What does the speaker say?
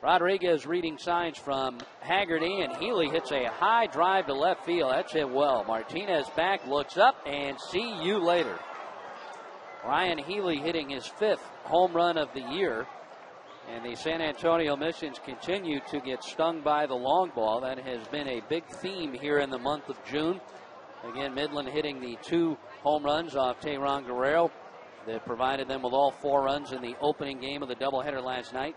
Rodriguez reading signs from Haggerty, and Healy hits a high drive to left field. That's hit well. Martinez back, looks up, and see you later. Ryon Healy hitting his fifth home run of the year. And the San Antonio Missions continue to get stung by the long ball. That has been a big theme here in the month of June. Again, Midland hitting the two home runs off Tayron Guerrero that provided them with all four runs in the opening game of the doubleheader last night.